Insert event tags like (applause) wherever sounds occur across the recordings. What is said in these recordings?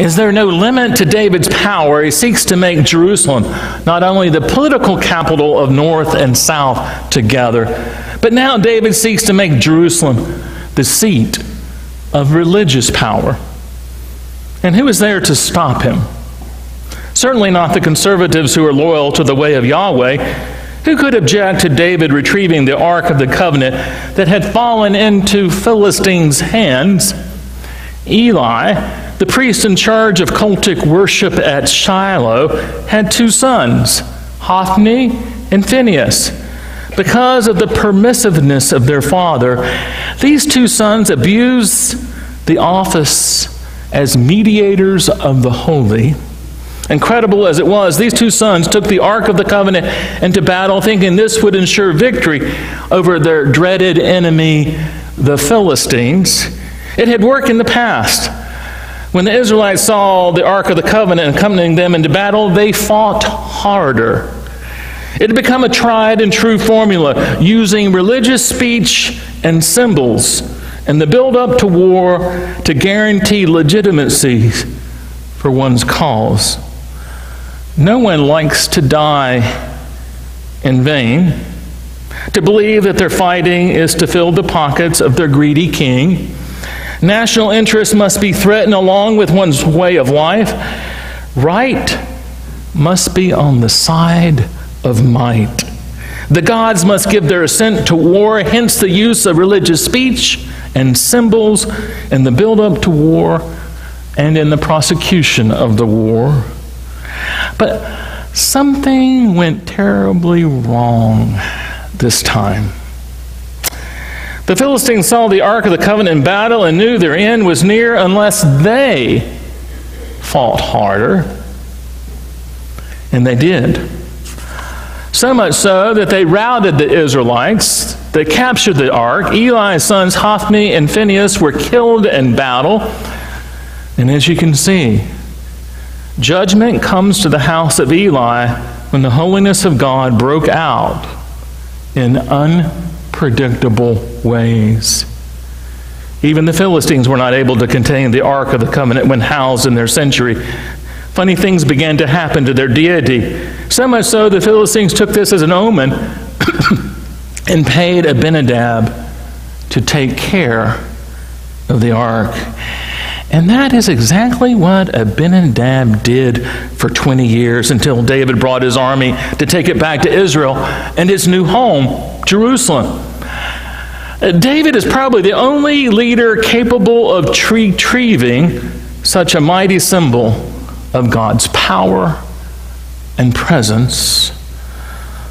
Is there no limit to David's power? He seeks to make Jerusalem not only the political capital of North and South together, but now David seeks to make Jerusalem the seat of religious power. And who is there to stop him? Certainly not the conservatives who are loyal to the way of Yahweh. Who could object to David retrieving the Ark of the Covenant that had fallen into Philistines' hands? Eli, the priest in charge of cultic worship at Shiloh, had two sons, Hophni and Phinehas. Because of the permissiveness of their father, these two sons abused the office as mediators of the holy. Incredible as it was, these two sons took the Ark of the Covenant into battle, thinking this would ensure victory over their dreaded enemy, the Philistines. It had worked in the past. When the Israelites saw the Ark of the Covenant accompanying them into battle, they fought harder. It had become a tried and true formula using religious speech and symbols and the build up to war to guarantee legitimacy for one's cause. No one likes to die in vain, to believe that their fighting is to fill the pockets of their greedy king. National interest must be threatened along with one's way of life. Right must be on the side of might. The gods must give their assent to war, hence the use of religious speech and symbols in the build up to war and in the prosecution of the war. But something went terribly wrong this time. The Philistines saw the Ark of the Covenant in battle and knew their end was near unless they fought harder. And they did. So much so that they routed the Israelites. They captured the ark. Eli's sons, Hophni and Phinehas, were killed in battle. And as you can see, judgment comes to the house of Eli when the holiness of God broke out in unpredictable ways. Even the Philistines were not able to contain the Ark of the Covenant when housed in their sanctuary. Funny things began to happen to their deity. So much so, the Philistines took this as an omen (coughs) and paid Abinadab to take care of the ark. And that is exactly what Abinadab did for 20 years until David brought his army to take it back to Israel and its new home, Jerusalem. David is probably the only leader capable of retrieving such a mighty symbol of God's power and presence.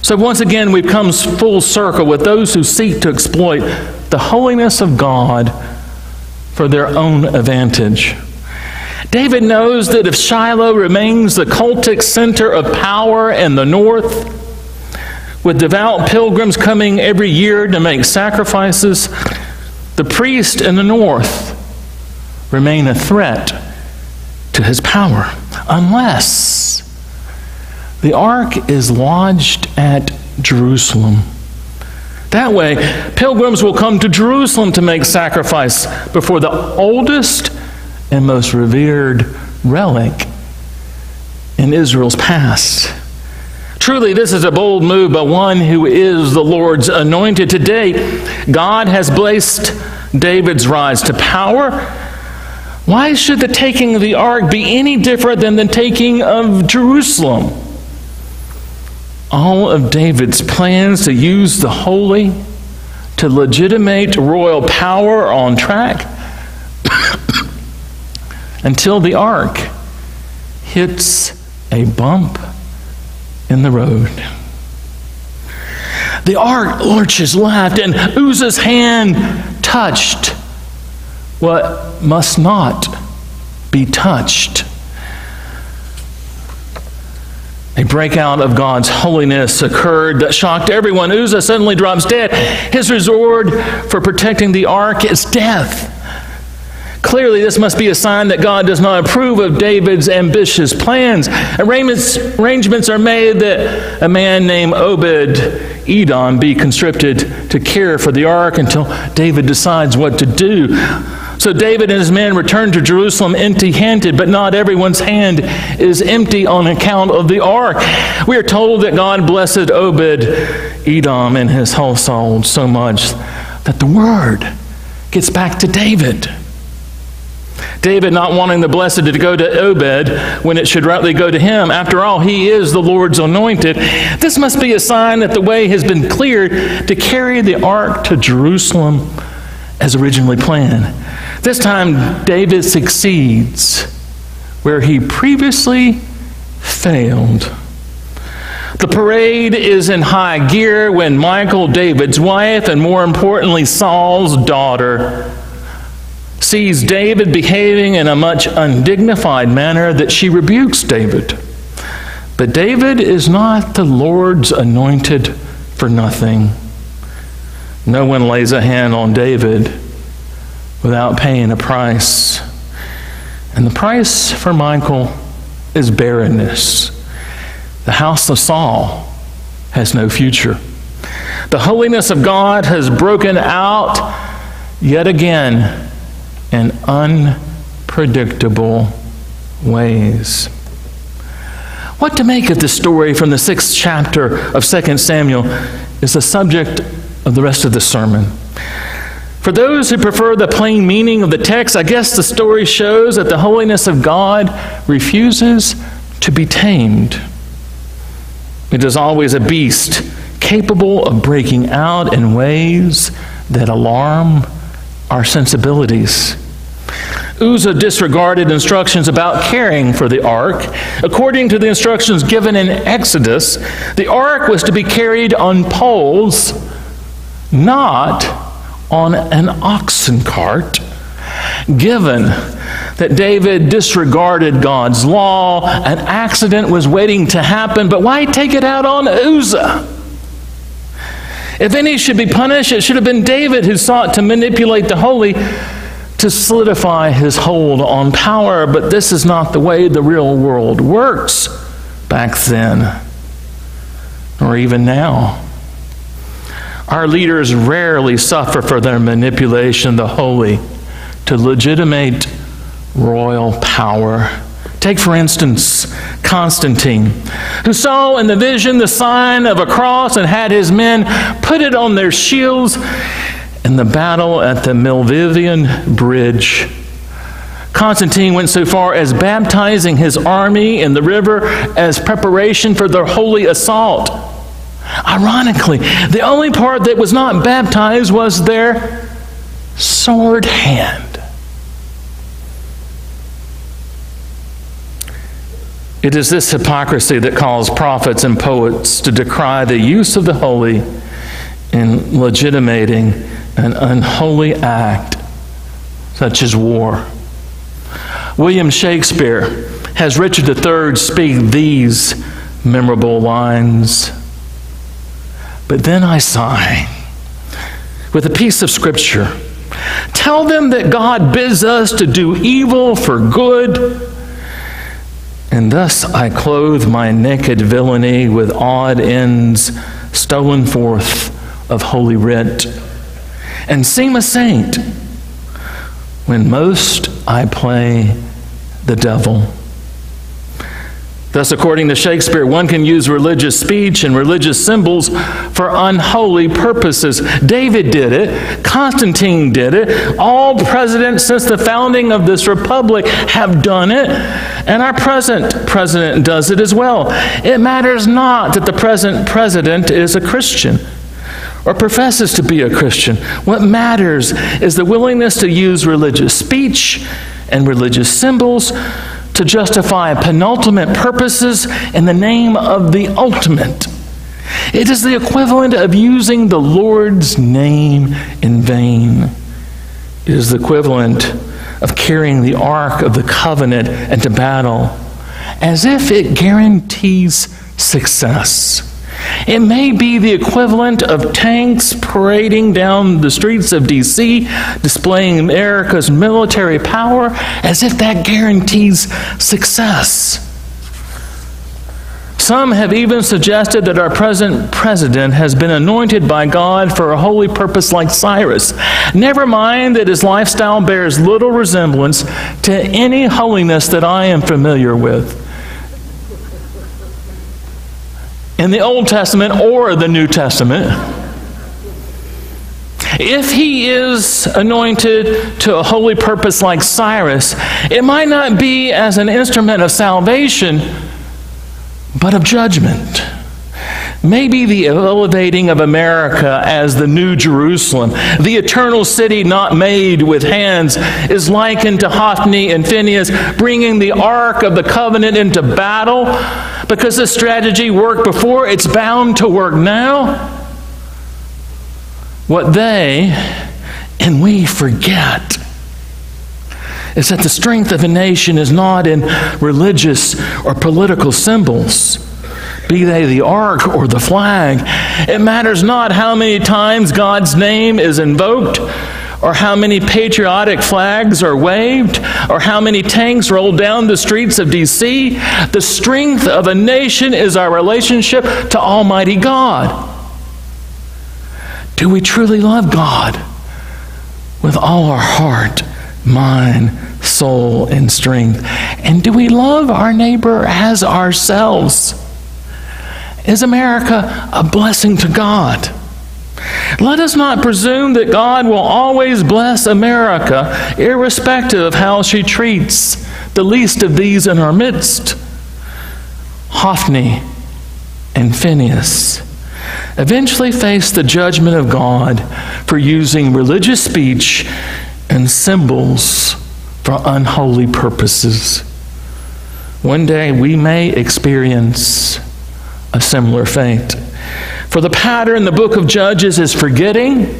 So, once again, we've come full circle with those who seek to exploit the holiness of God for their own advantage. David knows that if Shiloh remains the cultic center of power in the north, with devout pilgrims coming every year to make sacrifices, the priest in the north remain a threat to his power, unless the ark is lodged at Jerusalem. That way, pilgrims will come to Jerusalem to make sacrifice before the oldest and most revered relic in Israel's past. Truly, this is a bold move by one who is the Lord's anointed. Today, God has blessed David's rise to power. Why should the taking of the ark be any different than the taking of Jerusalem? all of David's plans to use the holy to legitimate royal power on track (coughs) until the ark hits a bump in the road. The ark lurches left, and Uzzah's hand touched what must not be touched. A breakout of God's holiness occurred that shocked everyone. Uzzah suddenly drops dead. His reward for protecting the ark is death. Clearly, this must be a sign that God does not approve of David's ambitious plans. Arrangements, are made that a man named Obed Edom be conscripted to care for the ark until David decides what to do. So David and his men returned to Jerusalem empty handed, but not everyone's hand is empty on account of the ark. We are told that God blessed Obed Edom and his household so much that the word gets back to David. David not wanting the blessed to go to Obed when it should rightly go to him. After all, he is the Lord's anointed. This must be a sign that the way has been cleared to carry the ark to Jerusalem as originally planned. This time, David succeeds where he previously failed. The parade is in high gear when Michal, David's wife, and more importantly, Saul's daughter, sees David behaving in a much undignified manner that she rebukes David. But David is not the Lord's anointed for nothing. No one lays a hand on David without paying a price. And the price for Michal is barrenness. The house of Saul has no future. The holiness of God has broken out yet again in unpredictable ways. What to make of this story from the sixth chapter of 2 Samuel is the subject of the rest of the sermon. For those who prefer the plain meaning of the text, I guess the story shows that the holiness of God refuses to be tamed. It is always a beast capable of breaking out in ways that alarm our sensibilities. Uzzah disregarded instructions about caring for the ark. According to the instructions given in Exodus, the ark was to be carried on poles, not on an oxen cart. Given that David disregarded God's law, an accident was waiting to happen, but why take it out on Uzzah? If any should be punished, it should have been David who sought to manipulate the holy to solidify his hold on power, but this is not the way the real world works back then, or even now. Our leaders rarely suffer for their manipulation the holy to legitimate royal power. Take, for instance, Constantine, who saw in the vision the sign of a cross and had his men put it on their shields in the battle at the Milvian Bridge. Constantine went so far as baptizing his army in the river as preparation for their holy assault. Ironically, the only part that was not baptized was their sword hand. It is this hypocrisy that caused prophets and poets to decry the use of the holy in legitimating an unholy act such as war. William Shakespeare has Richard III speak these memorable lines. But then I sigh with a piece of scripture. Tell them that God bids us to do evil for good and thus I clothe my naked villainy with odd ends stolen forth of holy writ, and seem a saint when most I play the devil. Thus, according to Shakespeare, one can use religious speech and religious symbols for unholy purposes. David did it, Constantine did it, all presidents since the founding of this republic have done it, and our present president does it as well. It matters not that the present president is a Christian or professes to be a Christian. What matters is the willingness to use religious speech and religious symbols to justify penultimate purposes in the name of the ultimate. It is the equivalent of using the Lord's name in vain. It is the equivalent of carrying the ark of the covenant into battle as if it guarantees success. It may be the equivalent of tanks parading down the streets of D.C., displaying America's military power, as if that guarantees success. Some have even suggested that our present president has been anointed by God for a holy purpose like Cyrus. Never mind that his lifestyle bears little resemblance to any holiness that I am familiar with. In the Old Testament or the New Testament. If he is anointed to a holy purpose like Cyrus, it might not be as an instrument of salvation, but of judgment. Maybe the elevating of America as the New Jerusalem, the eternal city not made with hands, is likened to Hophni and Phinehas bringing the Ark of the Covenant into battle because the strategy worked before, it's bound to work now. What they and we forget is that the strength of a nation is not in religious or political symbols, be they the ark or the flag. It matters not how many times God's name is invoked, or how many patriotic flags are waved, or how many tanks roll down the streets of D.C. The strength of a nation is our relationship to Almighty God. Do we truly love God with all our heart, mind, soul, and strength? And do we love our neighbor as ourselves? Is America a blessing to God? Let us not presume that God will always bless America, irrespective of how she treats the least of these in our midst. Hophni and Phinehas eventually face the judgment of God for using religious speech and symbols for unholy purposes. One day we may experience a similar fate. For the pattern in the book of Judges is forgetting,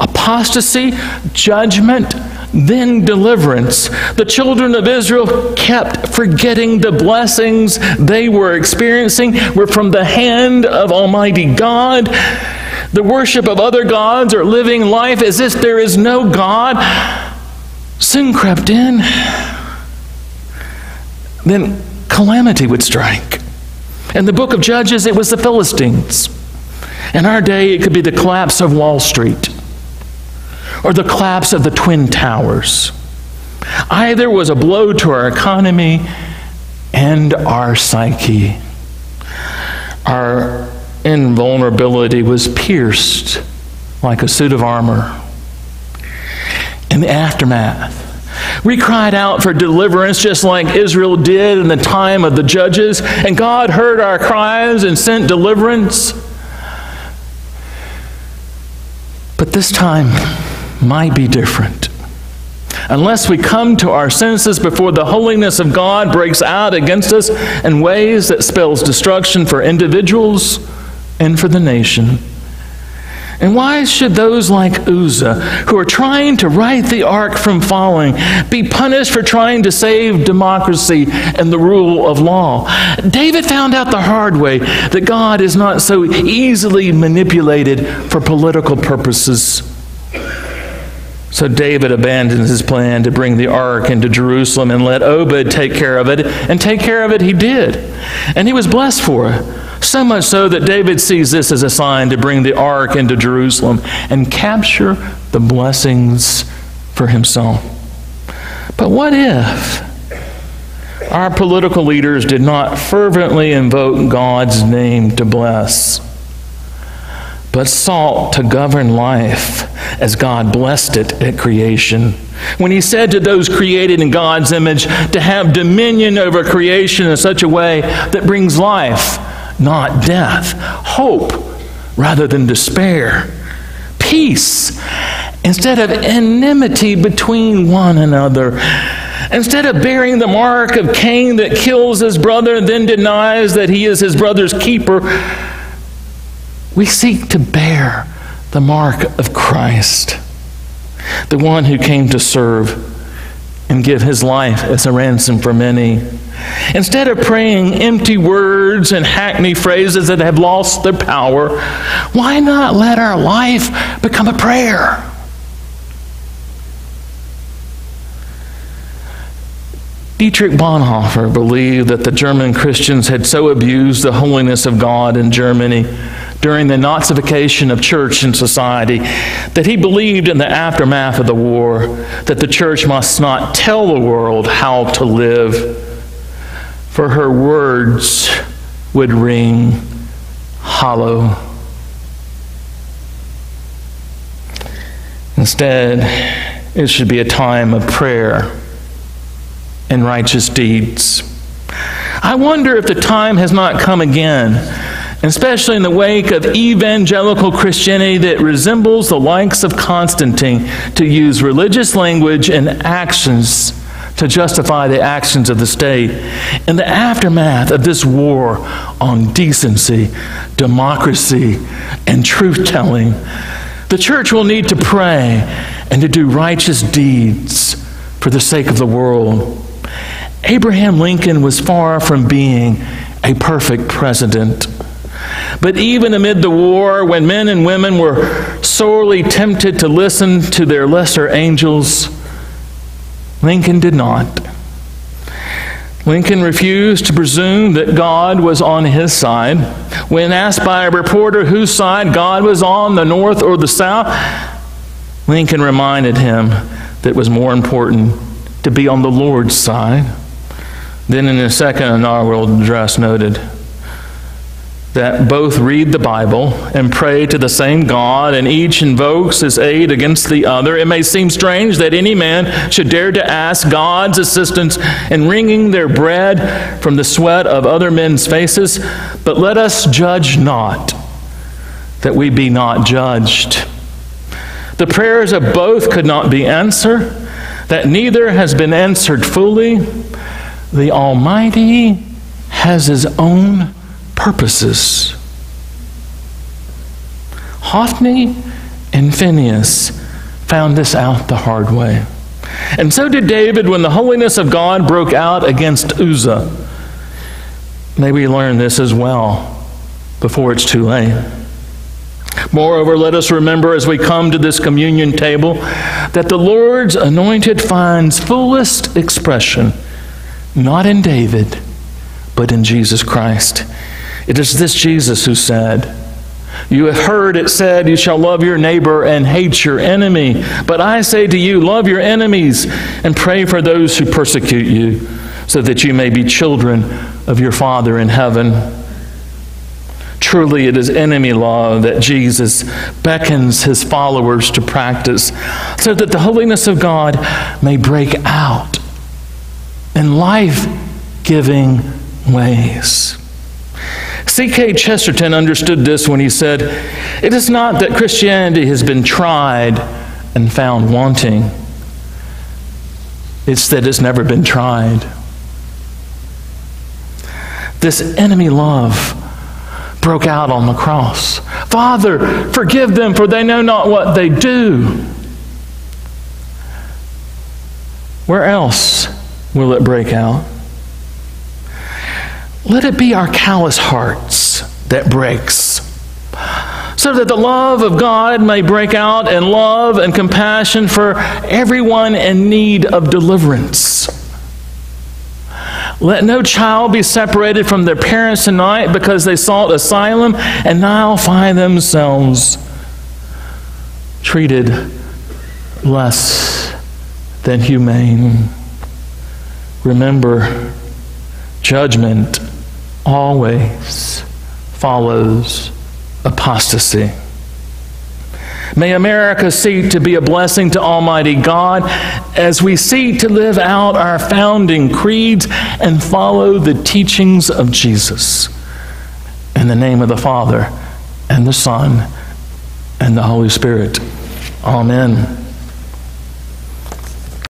apostasy, judgment, then deliverance. The children of Israel kept forgetting the blessings they were experiencing were from the hand of Almighty God. The worship of other gods or living life as if there is no God soon crept in. Then calamity would strike. In the book of Judges, it was the Philistines. In our day, it could be the collapse of Wall Street or the collapse of the Twin Towers. Either was a blow to our economy and our psyche. Our invulnerability was pierced like a suit of armor. In the aftermath, we cried out for deliverance just like Israel did in the time of the judges, and God heard our cries and sent deliverance. But this time, might be different. Unless we come to our senses before the holiness of God breaks out against us in ways that spells destruction for individuals and for the nation. And why should those like Uzzah, who are trying to right the ark from falling, be punished for trying to save democracy and the rule of law? David found out the hard way that God is not so easily manipulated for political purposes. So David abandoned his plan to bring the ark into Jerusalem and let Obed take care of it, and take care of it he did. And he was blessed for it. So much so that David sees this as a sign to bring the ark into Jerusalem and capture the blessings for himself. But what if our political leaders did not fervently invoke God's name to bless? but sought to govern life as God blessed it at creation. When he said to those created in God's image to have dominion over creation in such a way that brings life, not death, hope rather than despair, peace instead of enmity between one another. Instead of bearing the mark of Cain that kills his brother and then denies that he is his brother's keeper, we seek to bear the mark of Christ, the one who came to serve and give his life as a ransom for many. Instead of praying empty words and hackney phrases that have lost their power, why not let our life become a prayer? Dietrich Bonhoeffer believed that the German Christians had so abused the holiness of God in Germany during the Nazification of church and society that he believed in the aftermath of the war that the church must not tell the world how to live, for her words would ring hollow. Instead, it should be a time of prayer and righteous deeds. I wonder if the time has not come again, especially in the wake of evangelical Christianity that resembles the likes of Constantine, to use religious language and actions to justify the actions of the state. In the aftermath of this war on decency, democracy, and truth telling, the church will need to pray and to do righteous deeds for the sake of the world. Abraham Lincoln was far from being a perfect president. But even amid the war, when men and women were sorely tempted to listen to their lesser angels, Lincoln did not. Lincoln refused to presume that God was on his side. When asked by a reporter whose side God was on, the North or the South, Lincoln reminded him that it was more important to be on the Lord's side. Then, in his second inaugural address, noted that both read the Bible and pray to the same God, and each invokes his aid against the other. It may seem strange that any man should dare to ask God's assistance in wringing their bread from the sweat of other men's faces, but let us judge not, that we be not judged. The prayers of both could not be answered, that neither has been answered fully the Almighty has His own purposes. Hophni and Phinehas found this out the hard way. And so did David when the holiness of God broke out against Uzzah. May we learn this as well before it's too late. Moreover, let us remember as we come to this communion table that the Lord's anointed finds fullest expression not in David, but in Jesus Christ. It is this Jesus who said, You have heard it said, You shall love your neighbor and hate your enemy. But I say to you, love your enemies and pray for those who persecute you, so that you may be children of your Father in heaven. Truly, it is enemy love that Jesus beckons his followers to practice, so that the holiness of God may break out in life giving ways. G.K. Chesterton understood this when he said, It is not that Christianity has been tried and found wanting, it's that it's never been tried. This enemy love broke out on the cross. Father, forgive them, for they know not what they do. Where else will it break out. Let it be our callous hearts that breaks, so that the love of God may break out in love and compassion for everyone in need of deliverance. Let no child be separated from their parents tonight because they sought asylum and now find themselves treated less than humane. Remember, judgment always follows apostasy. May America seek to be a blessing to Almighty God as we seek to live out our founding creeds and follow the teachings of Jesus. In the name of the Father, and the Son, and the Holy Spirit. Amen.